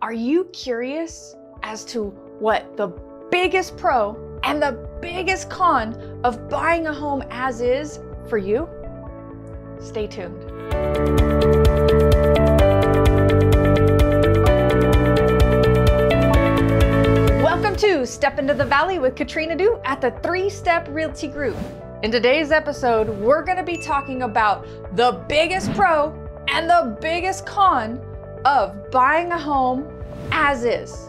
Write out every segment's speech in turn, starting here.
Are you curious as to what the biggest pro and the biggest con of buying a home as is for you? Stay tuned. Welcome to Step Into the Valley with Katrina Dew at the Three Step Realty Group. In today's episode, we're going to be talking about the biggest pro and the biggest con of buying a home as is.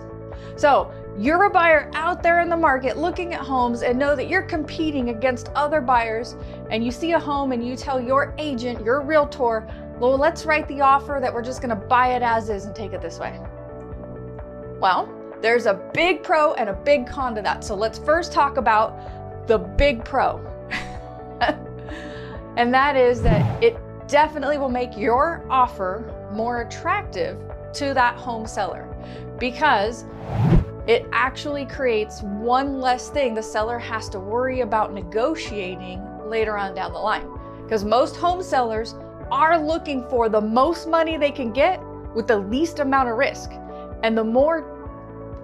So, you're a buyer out there in the market looking at homes and know that you're competing against other buyers, and you see a home and you tell your agent, your realtor, well, let's write the offer that we're just gonna buy it as is and take it this way. Well, there's a big pro and a big con to that. So let's first talk about the big pro. and that is that it definitely will make your offer more attractive to that home seller because it actually creates one less thing the seller has to worry about negotiating later on down the line. Because most home sellers are looking for the most money they can get with the least amount of risk. And the more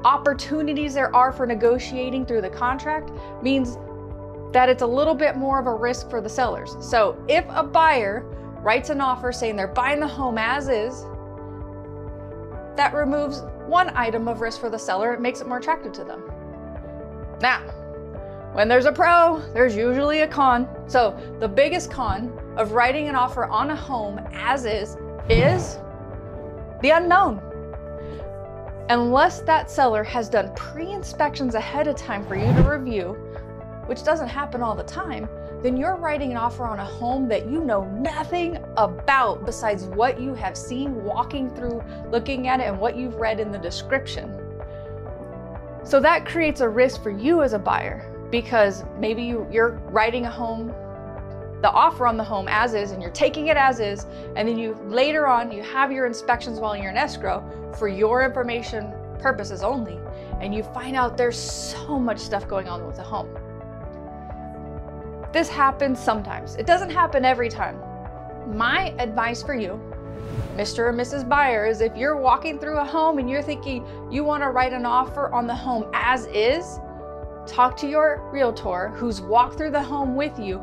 opportunities there are for negotiating through the contract means that it's a little bit more of a risk for the sellers. So if a buyer writes an offer saying they're buying the home as is, that removes one item of risk for the seller. It makes it more attractive to them. Now, when there's a pro, there's usually a con. So the biggest con of writing an offer on a home as is is the unknown. Unless that seller has done pre inspections ahead of time for you to review, which doesn't happen all the time, then you're writing an offer on a home that you know nothing about besides what you have seen walking through, looking at it, and what you've read in the description. So that creates a risk for you as a buyer because maybe you, you're writing a home, the offer on the home as is, and you're taking it as is, and then you later on you have your inspections while you're in escrow for your information purposes only, and you find out there's so much stuff going on with the home. This happens sometimes. It doesn't happen every time. My advice for you, Mr. or Mrs. Buyer, is if you're walking through a home and you're thinking you want to write an offer on the home as is, talk to your realtor who's walked through the home with you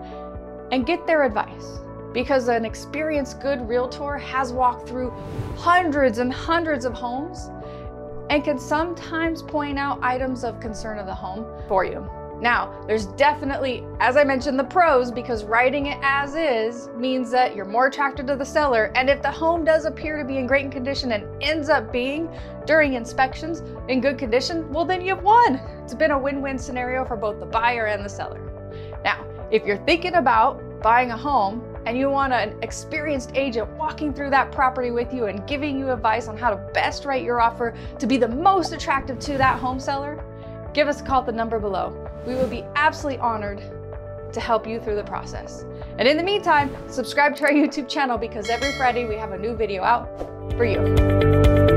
and get their advice. Because an experienced, good realtor has walked through hundreds and hundreds of homes and can sometimes point out items of concern of the home for you. Now, there's definitely, as I mentioned, the pros because writing it as is means that you're more attracted to the seller. And if the home does appear to be in great condition and ends up being during inspections in good condition, well, then you've won. It's been a win win scenario for both the buyer and the seller. Now, if you're thinking about buying a home and you want an experienced agent walking through that property with you and giving you advice on how to best write your offer to be the most attractive to that home seller, give us a call at the number below. We would be absolutely honored to help you through the process. And in the meantime, subscribe to our YouTube channel because every Friday we have a new video out for you.